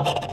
you